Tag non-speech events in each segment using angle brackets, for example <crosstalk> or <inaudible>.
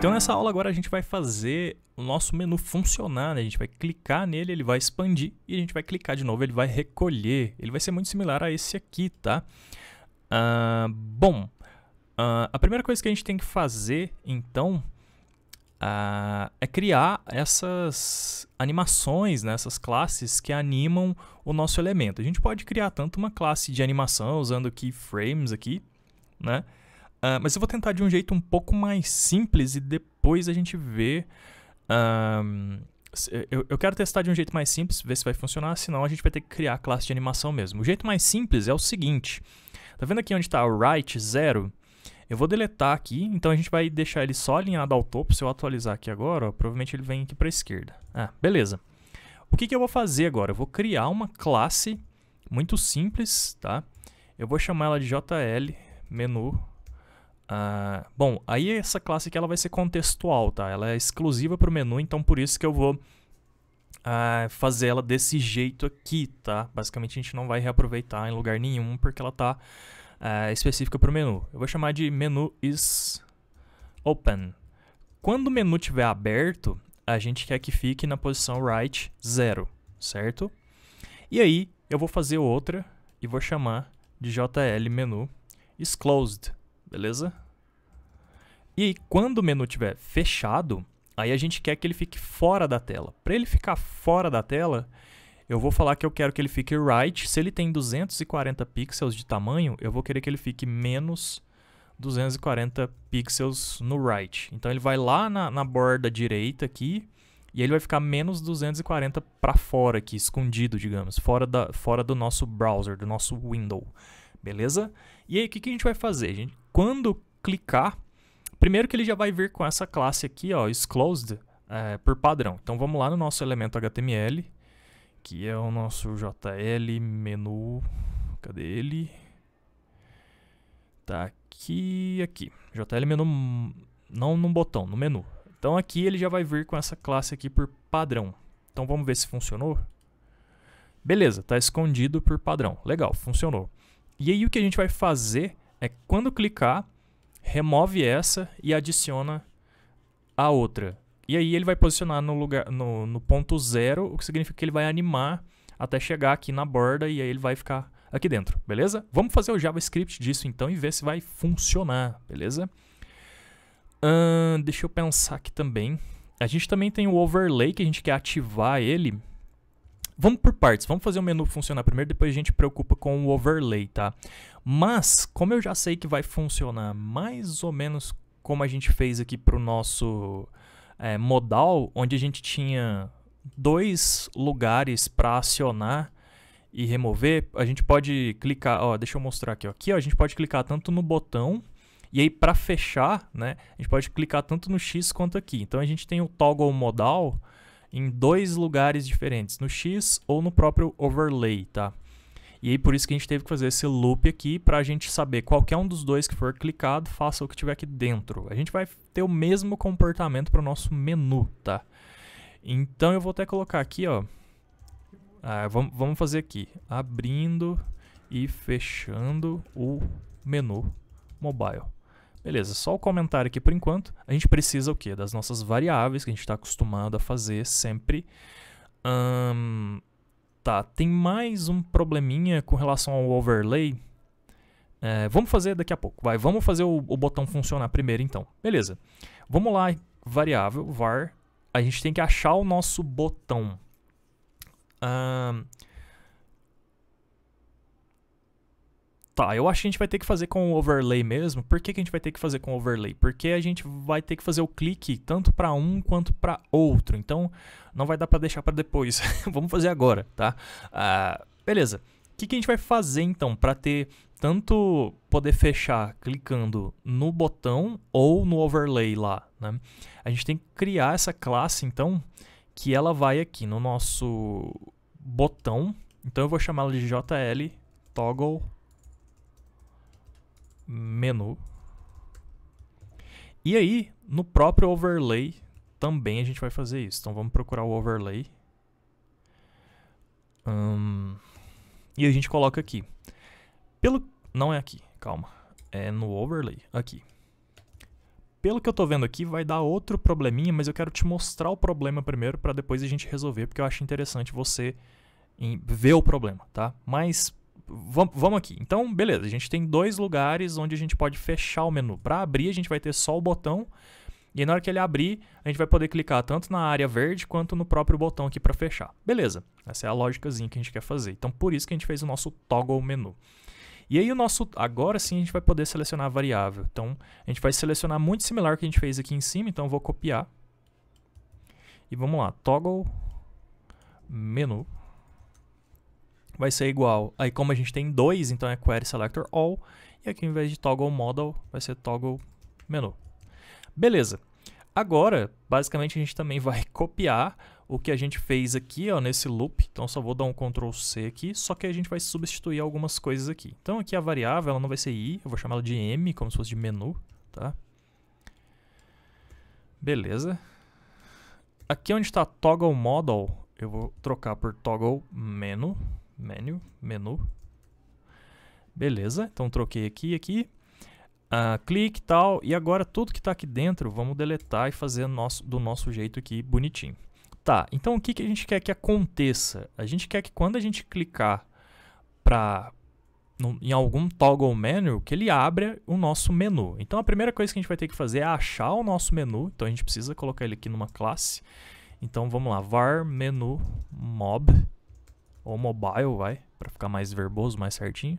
então nessa aula agora a gente vai fazer o nosso menu funcionar, né? A gente vai clicar nele, ele vai expandir e a gente vai clicar de novo, ele vai recolher. Ele vai ser muito similar a esse aqui, tá? Uh, bom, uh, a primeira coisa que a gente tem que fazer, então, uh, é criar essas animações, né? essas classes que animam o nosso elemento. A gente pode criar tanto uma classe de animação usando keyframes aqui, né? Uh, mas eu vou tentar de um jeito um pouco mais simples e depois a gente vê. Uh, eu, eu, quero testar de um jeito mais simples, ver se vai funcionar, senão a gente vai ter que criar a classe de animação mesmo. O jeito mais simples é o seguinte: tá vendo aqui onde está right 0? Eu vou deletar aqui, então a gente vai deixar ele só alinhado ao topo. Se eu atualizar aqui agora, ó, provavelmente ele vem aqui para a esquerda. Ah, beleza. O que, que eu vou fazer agora? Eu vou criar uma classe muito simples, tá? Eu vou chamar ela de JL menu Uh, bom, aí essa classe aqui ela vai ser contextual, tá? Ela é exclusiva para o menu, então por isso que eu vou uh, fazer ela desse jeito aqui, tá? Basicamente a gente não vai reaproveitar em lugar nenhum porque ela está uh, específica para o menu. Eu vou chamar de menu is open. Quando o menu estiver aberto, a gente quer que fique na posição right 0, certo? E aí eu vou fazer outra e vou chamar de JL menu is closed beleza? E aí, quando o menu estiver fechado, aí a gente quer que ele fique fora da tela. Para ele ficar fora da tela, eu vou falar que eu quero que ele fique right. Se ele tem 240 pixels de tamanho, eu vou querer que ele fique menos 240 pixels no right. Então ele vai lá na, na borda direita aqui, e ele vai ficar menos 240 para fora aqui, escondido, digamos, fora, da, fora do nosso browser, do nosso window. Beleza? E aí, o que, que a gente vai fazer? Gente? Quando clicar, primeiro que ele já vai vir com essa classe aqui, ó, isClosed, é, por padrão. Então vamos lá no nosso elemento HTML, que é o nosso JL menu, cadê ele? Tá aqui, aqui, JL menu, não no botão, no menu. Então aqui ele já vai vir com essa classe aqui por padrão. Então vamos ver se funcionou. Beleza, está escondido por padrão. Legal, funcionou. E aí o que a gente vai fazer é quando clicar, remove essa e adiciona a outra. E aí ele vai posicionar no, lugar, no, no ponto zero, o que significa que ele vai animar até chegar aqui na borda e aí ele vai ficar aqui dentro, beleza? Vamos fazer o JavaScript disso então e ver se vai funcionar, beleza? Uh, deixa eu pensar aqui também. A gente também tem o overlay que a gente quer ativar ele Vamos por partes, vamos fazer o menu funcionar primeiro, depois a gente preocupa com o overlay, tá? Mas, como eu já sei que vai funcionar mais ou menos como a gente fez aqui para o nosso é, modal, onde a gente tinha dois lugares para acionar e remover, a gente pode clicar, ó, deixa eu mostrar aqui, ó. aqui ó, a gente pode clicar tanto no botão e aí para fechar, né, a gente pode clicar tanto no X quanto aqui. Então a gente tem o toggle modal, em dois lugares diferentes, no X ou no próprio overlay, tá? E aí por isso que a gente teve que fazer esse loop aqui para a gente saber qualquer um dos dois que for clicado, faça o que tiver aqui dentro. A gente vai ter o mesmo comportamento para o nosso menu, tá? Então eu vou até colocar aqui, ó. Ah, vamos, vamos fazer aqui, abrindo e fechando o menu mobile. Beleza, só o comentário aqui por enquanto. A gente precisa o quê? Das nossas variáveis que a gente está acostumado a fazer sempre. Um, tá, tem mais um probleminha com relação ao overlay. É, vamos fazer daqui a pouco. Vai, vamos fazer o, o, botão funcionar primeiro então. Beleza. Vamos lá, variável var. A gente tem que achar o nosso botão. Um, Tá, eu acho que a gente vai ter que fazer com o overlay mesmo. Por que, que a gente vai ter que fazer com o overlay? Porque a gente vai ter que fazer o clique tanto para um quanto para outro. Então, não vai dar para deixar para depois. <laughs> Vamos fazer agora, tá? Ah, beleza. O que, que a gente vai fazer então para ter tanto poder fechar clicando no botão ou no overlay lá, né? A gente tem que criar essa classe então que ela vai aqui no nosso botão. Então eu vou chamá-la de JL toggle menu. E aí, no próprio overlay, também a gente vai fazer isso. Então vamos procurar o overlay. Hum, e a gente coloca aqui. Pelo, não é aqui, calma. É no overlay, aqui. pelo que eu estou vendo aqui, vai dar outro probleminha, mas eu quero te mostrar o problema primeiro para depois a gente resolver, porque eu acho interessante você ver o problema, tá? Mas vamos aqui. Então, beleza, a gente tem dois lugares onde a gente pode fechar o menu. Para abrir, a gente vai ter só o botão, e na hora que ele abrir, a gente vai poder clicar tanto na área verde quanto no próprio botão aqui para fechar. Beleza, essa é a lógicazinha que a gente quer fazer. Então, por isso que a gente fez o nosso toggle menu. E aí o nosso, agora sim a gente vai poder selecionar a variável. Então, a gente vai selecionar muito similar ao que a gente fez aqui em cima, então eu vou copiar. E vamos lá, toggle menu vai ser igual, aí como a gente tem dois, então é query selector all, e aqui em vez de toggle model, vai ser toggle menu. Beleza. Agora, basicamente a gente também <laughs> vai copiar o que a gente fez aqui, ó, nesse loop. Então só vou dar um Ctrl C aqui, só que a gente vai substituir algumas coisas aqui. Então aqui a variável, ela não vai ser i, eu vou chamar ela de m, como se fosse de menu, tá? Beleza. Aqui onde está toggle model, eu vou trocar por toggle menu, menu, menu. Beleza, então troquei aqui e aqui. Uh, clique e tal, e agora tudo que está aqui dentro, vamos deletar e fazer nosso, do nosso jeito aqui bonitinho. Tá, então o que, que a gente quer que aconteça? A gente quer que quando a gente clicar pra, em algum toggle menu, que ele abra o nosso menu. Então a primeira coisa que a gente vai ter que fazer é achar o nosso menu. Então a gente precisa colocar ele aqui numa classe. Então vamos lá, var menu mob, ou mobile, vai, para ficar mais verboso, mais certinho.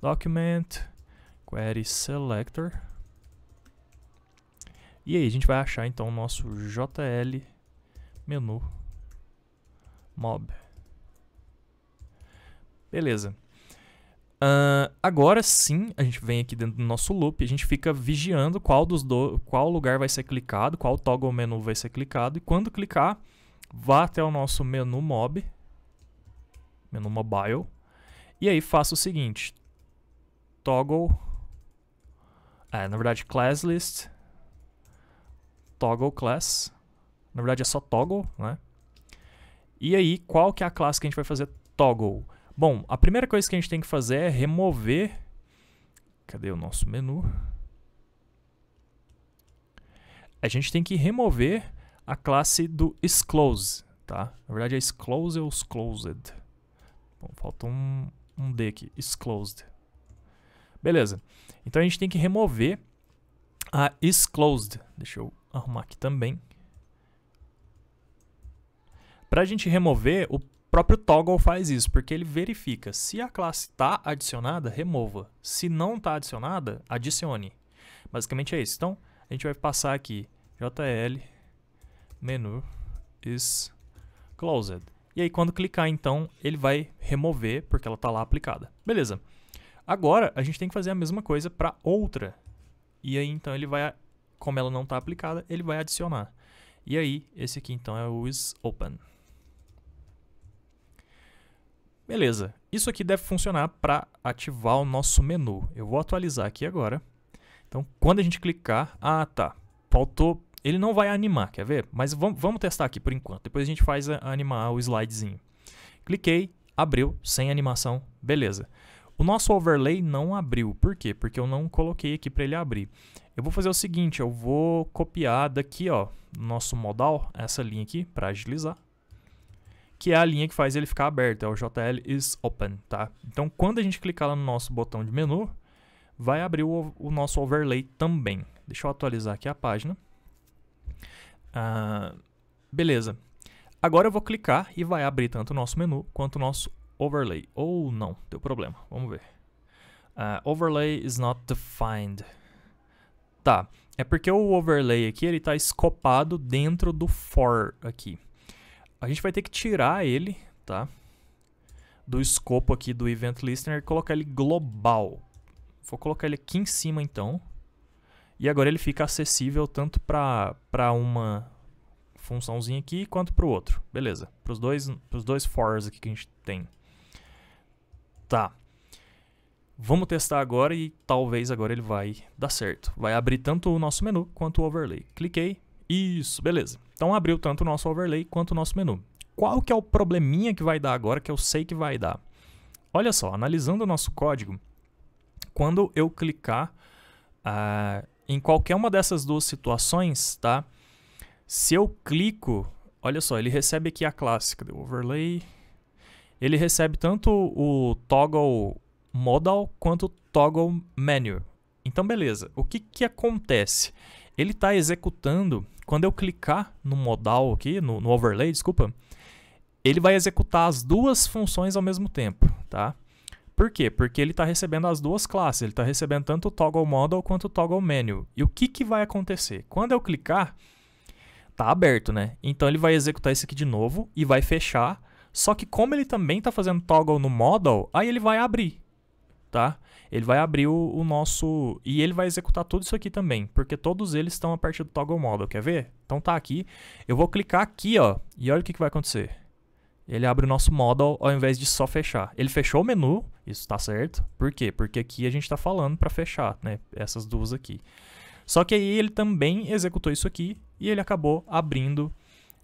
Document, query selector. E aí a gente vai achar então o nosso JL menu, mob. Beleza. Uh, agora sim, a gente vem aqui dentro do nosso loop, a gente fica vigiando qual, dos do, qual lugar vai ser clicado, qual toggle menu vai ser clicado, e quando clicar, vá até o nosso menu mob, menu mobile, e aí faça o seguinte, toggle, é, na verdade class list, toggle class, na verdade é só toggle, né? E aí, qual que é a classe que a gente vai fazer toggle? Bom, a primeira coisa que a gente tem que fazer é remover... Cadê o nosso menu? A gente tem que remover a classe do isClose, tá? Na verdade é isClose ou isClosed. Falta um, um D aqui, isClosed. Beleza. Então a gente tem que remover a isClosed. Deixa eu arrumar aqui também. Para a gente remover, o próprio toggle faz isso, porque ele verifica se a classe está adicionada, remova. Se não está adicionada, adicione. Basicamente é isso. Então, a gente vai passar aqui JL menu is closed. E aí, quando clicar, então, ele vai remover, porque ela está lá aplicada. Beleza. Agora, a gente tem que fazer a mesma coisa para outra. E aí, então, ele vai, como ela não está aplicada, ele vai adicionar. E aí, esse aqui, então, é o is open. Beleza, isso aqui deve funcionar para ativar o nosso menu. Eu vou atualizar aqui agora. Então, quando a gente clicar... Ah, tá. Faltou... Ele não vai animar, quer ver? Mas vamos, vamos testar aqui por enquanto. Depois a gente faz a, animar o slidezinho. Cliquei, abriu, sem animação, beleza. O nosso overlay não abriu. Por quê? Porque eu não coloquei aqui para ele abrir. Eu vou fazer o seguinte, eu vou copiar daqui, ó, nosso modal, essa linha aqui, para agilizar que é a linha que faz ele ficar aberto, é o JL is open, tá? Então, quando a gente clicar lá no nosso botão de menu, vai abrir o, o nosso overlay também. Deixa eu atualizar aqui a página. Ah, beleza. Agora eu vou clicar e vai abrir tanto o nosso menu quanto o nosso overlay. Ou não, deu problema. Vamos ver. Uh, overlay is not defined. Tá, é porque o overlay aqui ele está escopado dentro do for aqui. A gente vai ter que tirar ele, tá? Do escopo aqui do Event Listener e colocar ele global. Vou colocar ele aqui em cima então. E agora ele fica acessível tanto para uma funçãozinha aqui quanto para o outro. Beleza. Para os dois, pros dois fors aqui que a gente tem. Tá. Vamos testar agora e talvez agora ele vai dar certo. Vai abrir tanto o nosso menu quanto o overlay. Cliquei. Isso, beleza. Então abriu tanto o nosso overlay quanto o nosso menu. Qual que é o probleminha que vai dar agora que eu sei que vai dar? Olha só, analisando o nosso código, quando eu clicar uh, em qualquer uma dessas duas situações, tá? Se eu clico, olha só, ele recebe aqui a classe, cadê o overlay? Ele recebe tanto o toggle modal quanto o toggle menu. Então, beleza. O que, que acontece? Ele está executando, quando eu clicar no modal aqui, no, no overlay, desculpa, ele vai executar as duas funções ao mesmo tempo, tá? Por quê? Porque ele está recebendo as duas classes, ele está recebendo tanto o toggle model quanto o toggle menu. E o que, que vai acontecer? Quando eu clicar, tá aberto, né? Então ele vai executar isso aqui de novo e vai fechar. Só que como ele também está fazendo toggle no model, aí ele vai abrir, tá? Ele vai abrir o, o, nosso... E ele vai executar tudo isso aqui também, porque todos eles estão a partir do toggle model, quer ver? Então tá aqui, eu vou clicar aqui, ó, e olha o que, que vai acontecer. Ele abre o nosso model ao invés de só fechar. Ele fechou o menu, isso está certo. Por quê? Porque aqui a gente está falando para fechar, né? Essas duas aqui. Só que aí ele também executou isso aqui e ele acabou abrindo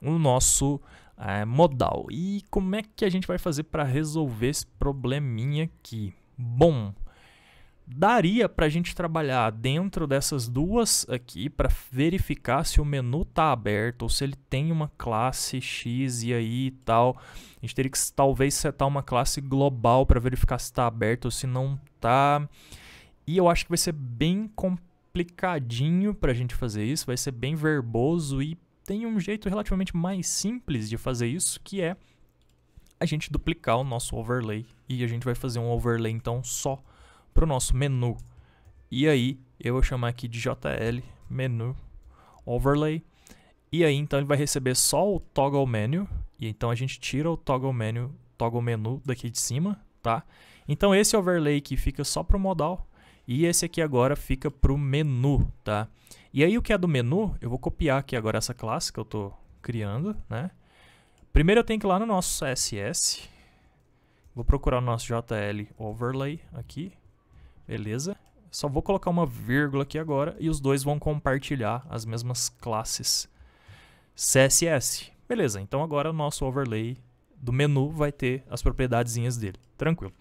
o nosso é, modal. E como é que a gente vai fazer para resolver esse probleminha aqui? Bom, daria para a gente trabalhar dentro dessas duas aqui para verificar se o menu está aberto ou se ele tem uma classe X e aí tal. A gente teria que talvez setar uma classe global para verificar se está aberto ou se não está. E eu acho que vai ser bem complicadinho para a gente fazer isso, vai ser bem verboso e tem um jeito relativamente mais simples de fazer isso, que é a gente duplicar o nosso overlay e a gente vai fazer um overlay então só para o nosso menu. E aí eu vou chamar aqui de JL menu overlay. E aí então ele vai receber só o toggle menu. E então a gente tira o toggle menu, toggle menu daqui de cima, tá? Então esse overlay aqui fica só para o modal e esse aqui agora fica para o menu, tá? E aí o que é do menu, eu vou copiar aqui agora essa classe que eu estou criando, né? Primeiro eu tenho que ir lá no nosso CSS, vou procurar o nosso JL overlay aqui, Beleza? Só vou colocar uma vírgula aqui agora e os dois vão compartilhar as mesmas classes CSS. Beleza, então agora o nosso overlay do menu vai ter as propriedadezinhas dele. Tranquilo.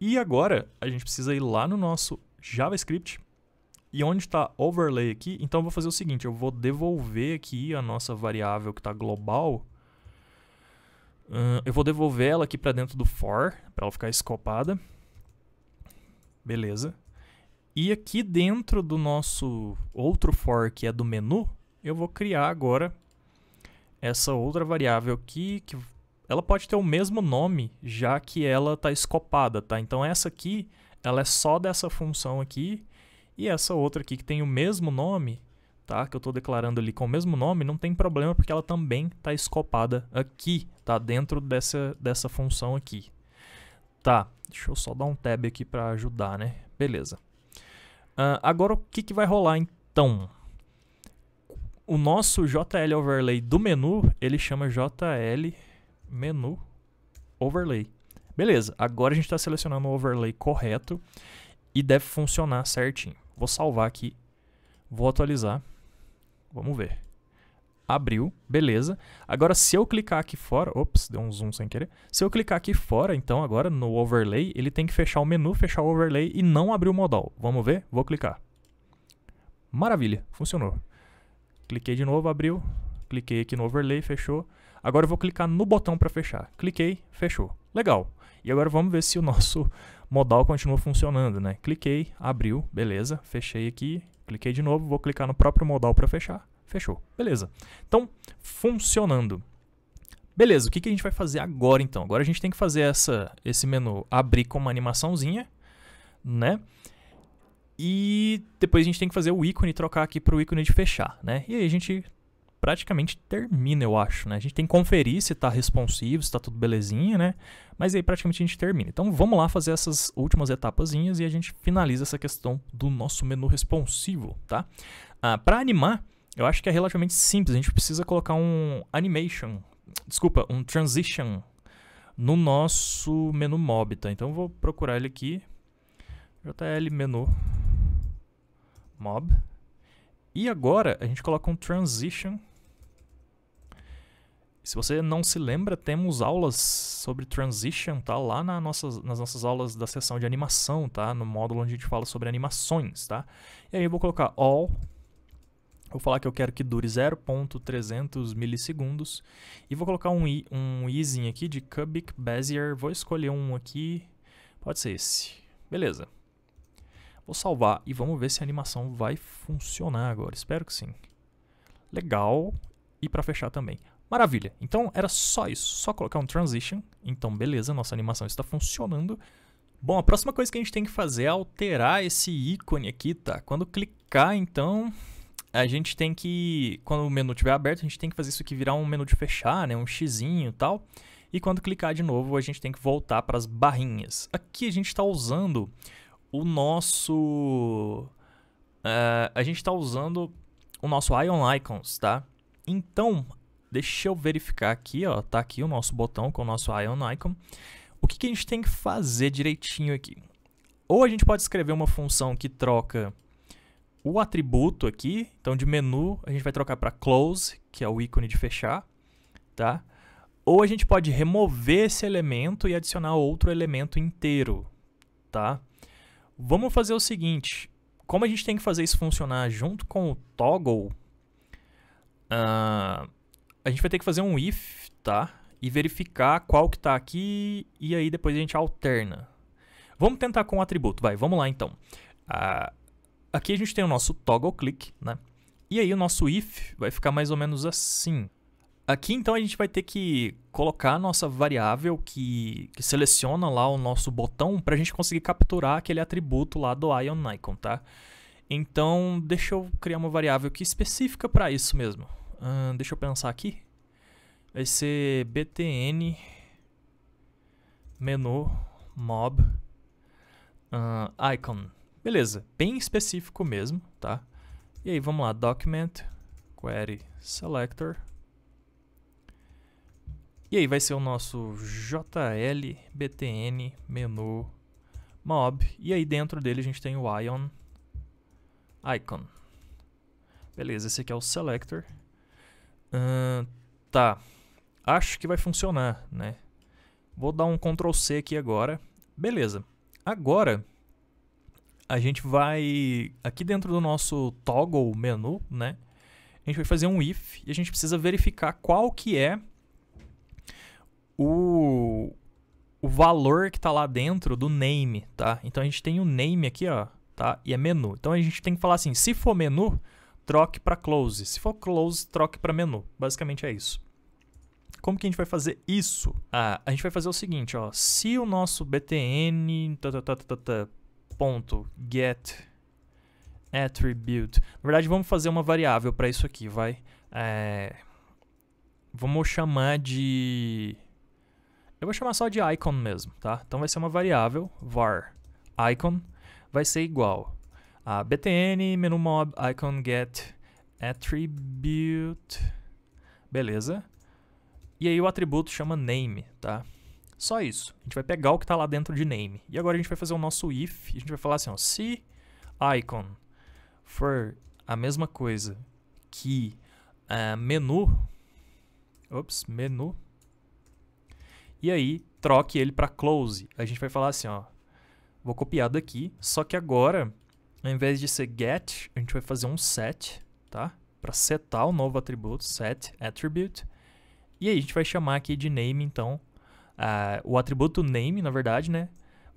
E agora a gente precisa ir lá no nosso JavaScript e onde está overlay aqui, então eu vou fazer o seguinte, eu vou devolver aqui a nossa variável que está global, uh, eu vou devolver ela aqui para dentro do for, para ela ficar escopada. Beleza. E aqui dentro do nosso outro for, que é do menu, eu vou criar agora essa outra variável aqui, que ela pode ter o mesmo nome, já que ela está escopada, tá? Então essa aqui, ela é só dessa função aqui, e essa outra aqui que tem o mesmo nome, tá? Que eu estou declarando ali com o mesmo nome, não tem problema, porque ela também está escopada aqui, tá? Dentro dessa, dessa função aqui. Tá, deixa eu só dar um tab aqui para ajudar, né? Beleza. Uh, agora o que, que vai rolar então? O nosso JL Overlay do menu, ele chama JL Menu Overlay. Beleza, agora a gente está selecionando o overlay correto e deve funcionar certinho. Vou salvar aqui, vou atualizar, vamos ver abriu, beleza. Agora, se eu clicar aqui fora, ops, deu um zoom sem querer. Se eu clicar aqui fora, então agora no overlay, ele tem que fechar o menu, fechar o overlay e não abrir o modal. Vamos ver? Vou clicar. Maravilha, funcionou. Cliquei de novo, abriu. Cliquei aqui no overlay, fechou. Agora eu vou clicar no botão para fechar. Cliquei, fechou. Legal. E agora vamos ver se o <laughs> nosso modal continua funcionando, né? Cliquei, abriu, beleza. Fechei aqui, cliquei de novo, vou clicar no próprio modal para fechar. Fechou. Beleza. Então, funcionando. Beleza, o que, que a gente vai fazer agora então? Agora a gente tem que fazer essa, esse menu abrir com uma animaçãozinha, né? E depois a gente tem que fazer o ícone trocar aqui para o ícone de fechar, né? E aí a gente praticamente termina, eu acho, né? A gente tem que conferir se está responsivo, se está tudo belezinha, né? Mas aí praticamente a gente termina. Então vamos lá fazer essas últimas etapazinhas e a gente finaliza essa questão do nosso menu responsivo, tá? Ah, para animar, eu acho que é relativamente simples. A gente precisa colocar um animation, desculpa, um transition no nosso menu mob, tá? Então eu vou procurar ele aqui. JL menu mob. E agora a gente coloca um transition. Se você não se lembra, temos aulas sobre transition, tá? Lá na nossas, nas nossas aulas da sessão de animação, tá? No módulo onde a gente fala sobre animações, tá? E aí eu vou colocar all, vou falar que eu quero que dure 0.300 milissegundos e vou colocar um, um izinho aqui de cubic bezier, vou escolher um aqui, pode ser esse. Beleza. Vou salvar e vamos ver se a animação vai funcionar agora. Espero que sim. Legal. E para fechar também. Maravilha. Então era só isso, só colocar um transition. Então beleza, nossa animação está funcionando. Bom, a próxima coisa que a gente tem que fazer é alterar esse ícone aqui, tá? Quando clicar, então, a gente tem que, quando o menu estiver aberto, a gente tem que fazer isso aqui virar um menu de fechar, né? Um xizinho e tal. E quando clicar de novo, a gente tem que voltar para as barrinhas. Aqui a gente está usando o nosso... Uh, a gente está usando o nosso Ion Icons, tá? Então, Deixa eu verificar aqui, ó, tá aqui o nosso botão com o nosso Ion Icon. O que, que a gente tem que fazer direitinho aqui? Ou a gente pode escrever uma função que troca o atributo aqui, então de menu a gente vai trocar para close, que é o ícone de fechar, tá? Ou a gente pode remover esse elemento e adicionar outro elemento inteiro, tá? Vamos fazer o seguinte, como a gente tem que fazer isso funcionar junto com o toggle, uh, a gente vai ter que fazer um if, tá? E verificar qual que está aqui e aí depois a gente alterna. Vamos tentar com o atributo, vai, vamos lá então. Ah, aqui a gente tem o nosso toggle click, né? E aí o nosso if vai ficar mais ou menos assim. Aqui então a gente vai ter que colocar a nossa variável que, que seleciona lá o nosso botão para a gente conseguir capturar aquele atributo lá do Ion Icon, tá? Então deixa eu criar uma variável aqui específica para isso mesmo. Uh, deixa eu pensar aqui. Vai ser btn menu mob icon. Beleza, bem específico mesmo, tá? E aí, vamos lá, document query selector. E aí vai ser o nosso jl btn menu mob. E aí dentro dele a gente tem o ion icon. Beleza, esse aqui é o selector. Tá. Acho que vai funcionar, né? Vou dar um Ctrl C aqui agora. Beleza. Agora, a gente vai... Aqui dentro do nosso toggle menu, né? A gente vai fazer um if e a gente precisa verificar qual que é o, o valor que está lá dentro do name, tá? Então a gente tem o name aqui, ó, tá? E é menu. Então a gente tem que falar assim, se for menu, troque para close. Se for close, troque para menu. Basicamente é isso. Como que a gente vai fazer isso? Ah, a gente vai fazer o seguinte, ó. Se o nosso btn ponto get attribute, na verdade vamos fazer uma variável para isso aqui, vai. É, vamos chamar de eu vou chamar só de icon mesmo, tá? Então vai ser uma variável var icon vai ser igual a btn menu mob icon get attribute. Beleza. E aí o atributo chama name, tá? Só isso. A gente vai pegar o que está lá dentro de name. E agora a gente vai fazer o nosso if. A gente vai falar assim, ó, se icon for a mesma coisa que uh, menu, ops, menu, e aí troque ele para close. A gente vai falar assim, ó, vou copiar daqui, só que agora ao invés de ser get, a gente vai fazer um set, tá? Para setar o novo atributo, set attribute. E aí a gente vai chamar aqui de name, então, uh, o atributo name, na verdade, né?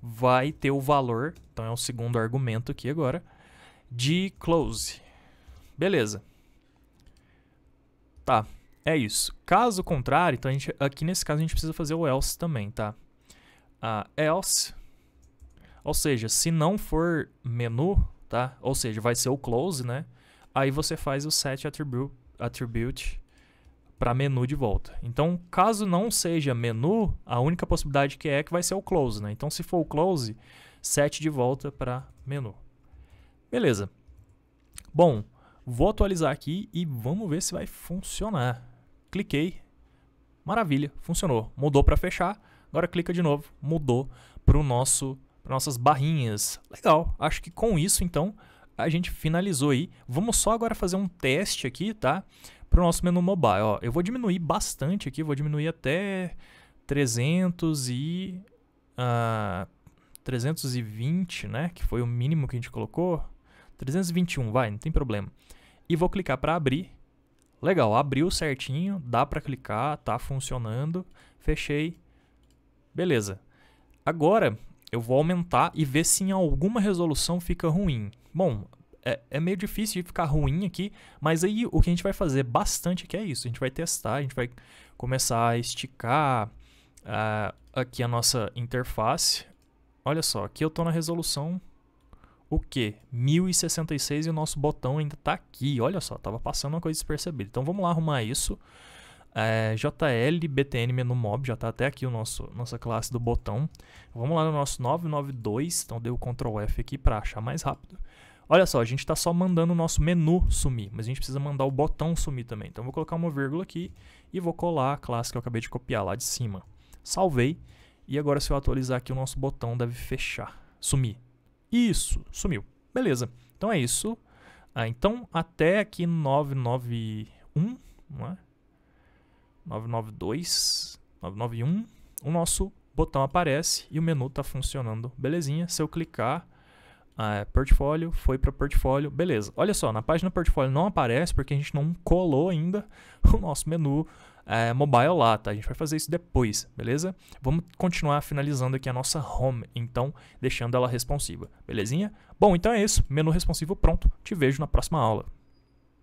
Vai ter o valor, então é o segundo argumento aqui agora, de close. Beleza. Tá, é isso. Caso contrário, então a gente, aqui nesse caso a gente precisa fazer o else também, tá? Uh, else ou seja, se não for menu, tá? Ou seja, vai ser o close, né? Aí você faz o set attribute, attribute para menu de volta. Então, caso não seja menu, a única possibilidade que é que vai ser o close, né? Então, se for o close, set de volta para menu. Beleza. Bom, vou atualizar aqui e vamos ver se vai funcionar. Cliquei. Maravilha, funcionou. Mudou para fechar. Agora clica de novo, mudou para o nosso para nossas barrinhas. Legal, acho que com isso então a gente finalizou aí. Vamos só agora fazer um teste aqui, tá? Para o nosso menu mobile. Ó, eu vou diminuir bastante aqui, vou diminuir até 300 e... Uh, 320, né? Que foi o mínimo que a gente colocou. 321, vai, não tem problema. E vou clicar para abrir. Legal, abriu certinho, dá para clicar, tá funcionando. Fechei. Beleza. Agora eu vou aumentar e ver se em alguma resolução fica ruim. Bom, é, é, meio difícil de ficar ruim aqui, mas aí o que a gente vai fazer bastante aqui é isso. A gente vai testar, a gente vai começar a esticar uh, aqui a nossa interface. Olha só, aqui eu estou na resolução o que? 1066 e o nosso botão ainda está aqui. Olha só, estava passando uma coisa despercebida. Então vamos lá arrumar isso. É, JL BTN menu mob, já está até aqui o nosso nossa classe do botão. Vamos lá no nosso 992, então deu Ctrl F aqui para achar mais rápido. Olha só, a gente está só mandando o nosso menu sumir, mas a gente precisa mandar o botão sumir também. Então vou colocar uma vírgula aqui e vou colar a classe que eu acabei de copiar lá de cima. Salvei e agora se eu atualizar aqui o nosso botão deve fechar, sumir. Isso, sumiu. Beleza. Então é isso. Ah, então até aqui 991, não é? 992, 991, o nosso botão aparece e o menu está funcionando. Belezinha. Se eu clicar, ah, portfólio, foi para portfólio, beleza. Olha só, na página portfólio não aparece porque a gente não colou ainda <laughs> o nosso menu é, mobile lá, tá? A gente vai fazer isso depois, beleza? Vamos continuar finalizando aqui a nossa home, então deixando ela responsiva, belezinha? Bom, então é isso, menu responsivo pronto. Te vejo na próxima aula.